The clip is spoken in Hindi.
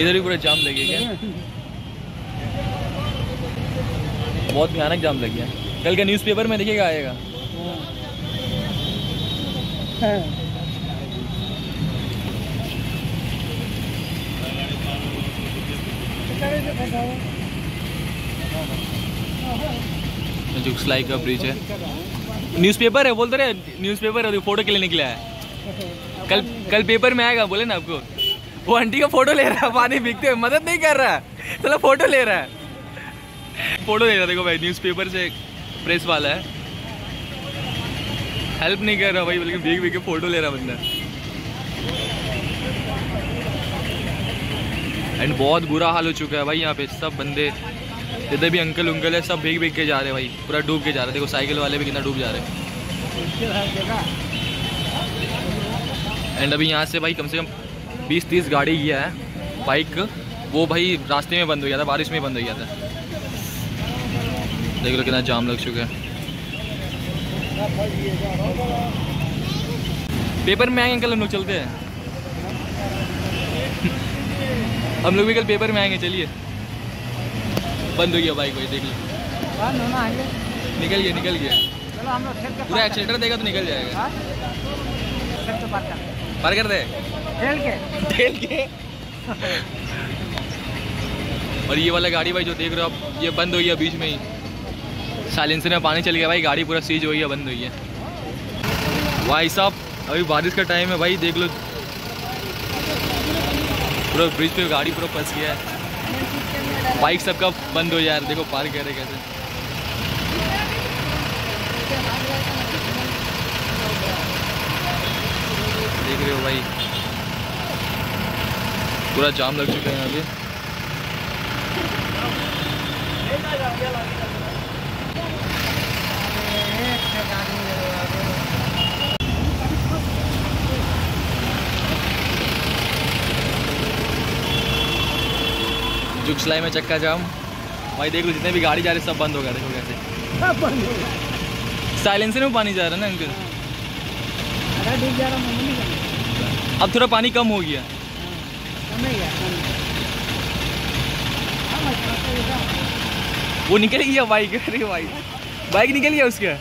इधर भी पूरा जाम लगे क्या? बहुत भयानक जाम लग गया कल का न्यूज़पेपर में देखिएगा आएगा। जो सिलाई का ब्रिज है न्यूज़पेपर है, बोलते रहे न्यूज़पेपर है फ़ोटो के लिए निकला है कल कल पेपर में आएगा, बोले ना आपको। वो आंटी का फ़ोटो ले रहा है, पानी बिकते हुए। मदद नहीं कर रहा है। चलो, फ़ोटो ले रहा है। फ़ोटो ले रहा देखो भाई न्यूज़पेपर से प्रेस वाला है। हेल्प नहीं कर रहा भाई, बल्कि भीग भीग के फ़ोटो ले रहा बंदा। एंड बहुत बुरा हाल हो चुका है भाई यहाँ पे, सब बंदे जितने भी अंकल उंकल है, सब भीग भीग के जा रहे हैं भाई, पूरा डूब के जा रहे हैं। देखो साइकिल वाले भी कितना डूब जा रहे हैं। एंड अभी यहाँ से भाई, कम से कम 20-30 गाड़ी गया है बाइक वो भाई रास्ते में बंद हो गया था बारिश में बंद हो गया था। देख लो कितना जाम लग चुका है। पेपर में आएँगे अंकल हम लोग चलते हैं। हम लोग भी कल पेपर में आएँगे चलिए। बंद हो गया बाइक भाई देख लो। निकल गया निकल गया। चलो हम लोग खेल के पूरा एक्सीटर देगा तो निकल जाएगा। हाँ? पार पार कर दे। खेल के। ठेल के? और ये वाला गाड़ी भाई जो देख रहे हो आप, ये बंद हो गया बीच में ही। साइलेंसर में पानी चल गया भाई, गाड़ी पूरा सीज हो गया बंद हो। गया भाई साहब, अभी बारिश का टाइम है भाई, देख लो। पूरा ब्रिज पे गाड़ी पूरा फंस गया है। बाइक सबका बंद हो यार, देखो पार कर रहे कैसे। देख रहे हो भाई। पूरा जाम लग चुका है यहाँ पे। जुगसलाई में चक्का जाम। भाई देख लो जितने भी गाड़ी जा रही सब बंद हो गया देखो कैसे। साइलेंसर में पानी जा रहा है ना अंकल। अब थोड़ा पानी कम हो गया। वो निकल गया बाइक अरे बाइक बाइक निकल गया उसके।